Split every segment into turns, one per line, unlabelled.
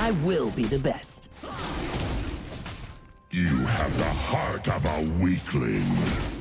I will be the best.
You have the heart of a weakling.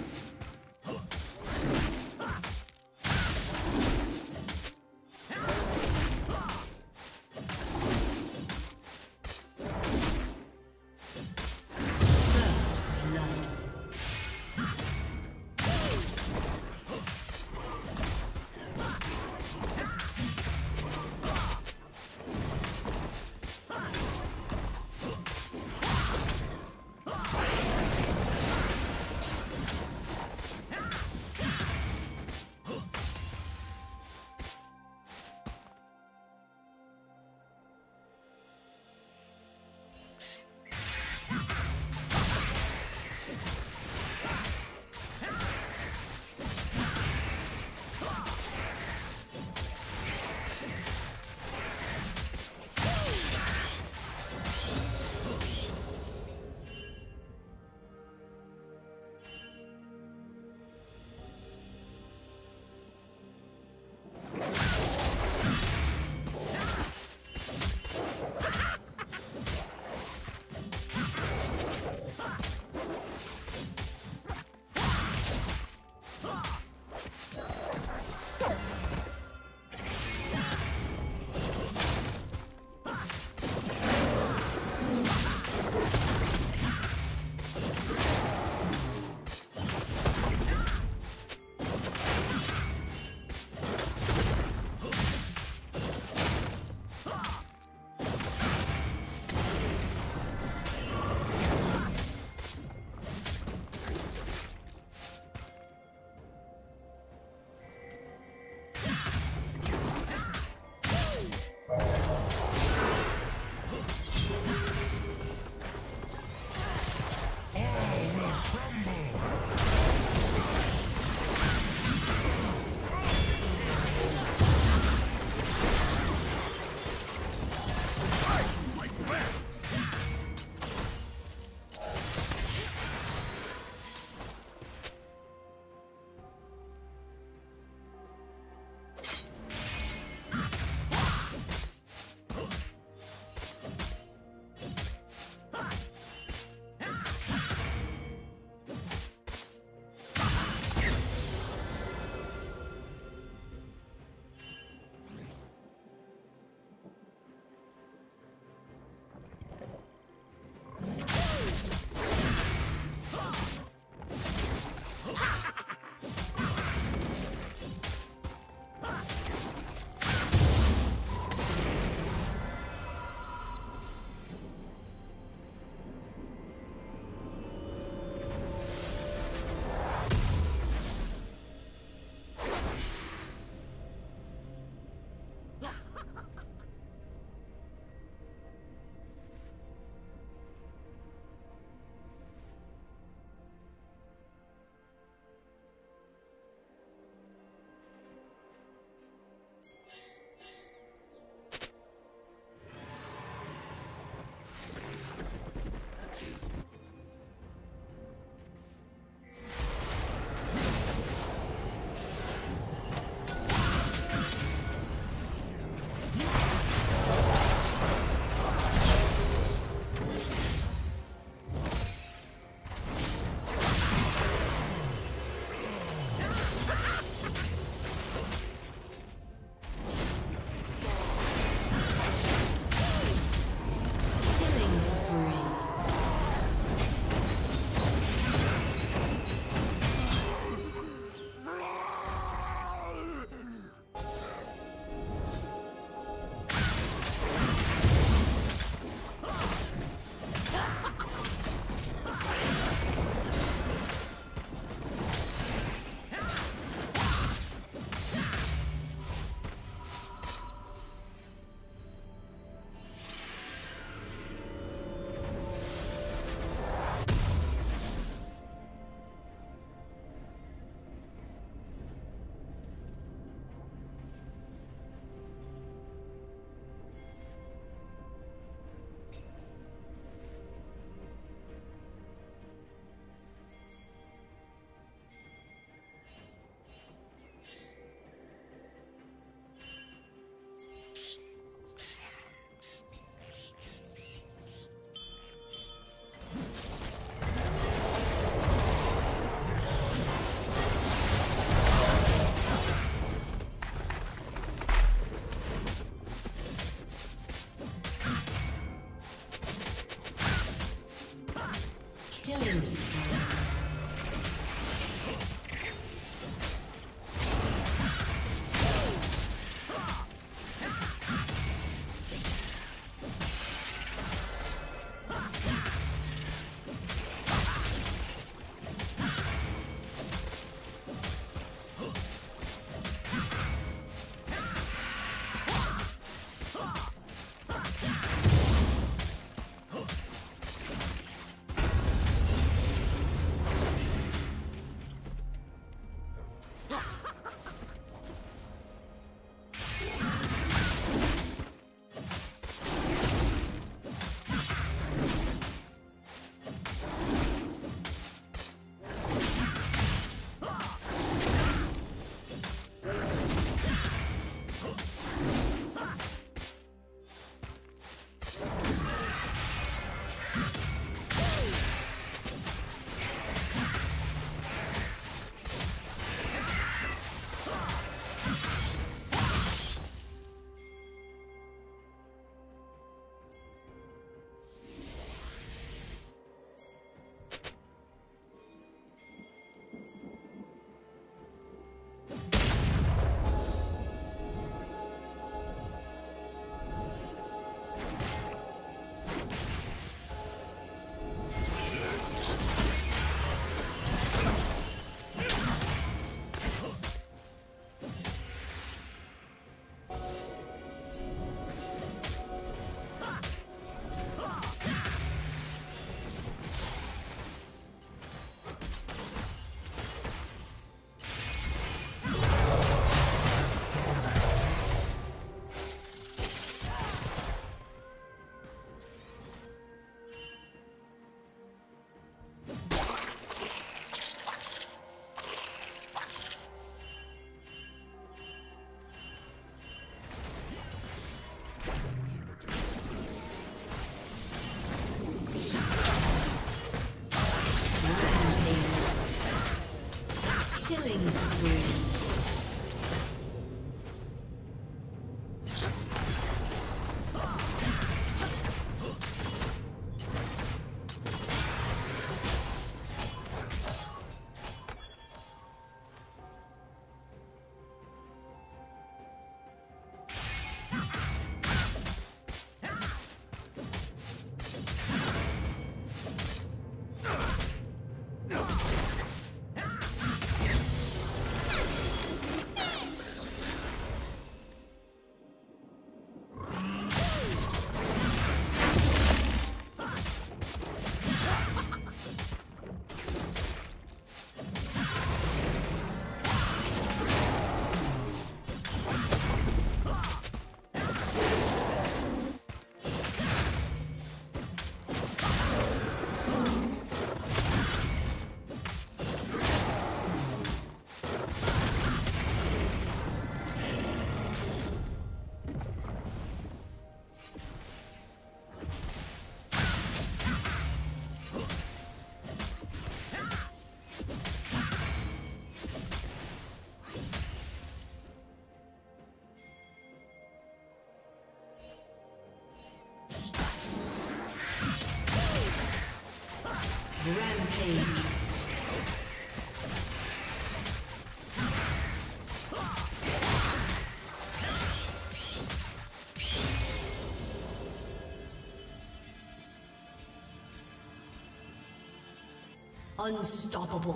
Unstoppable.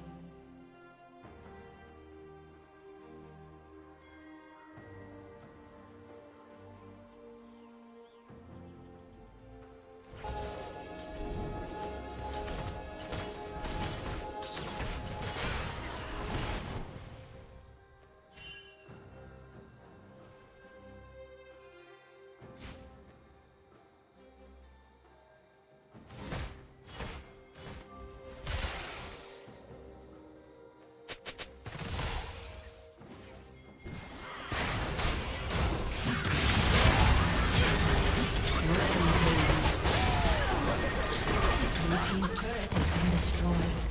Destroyed.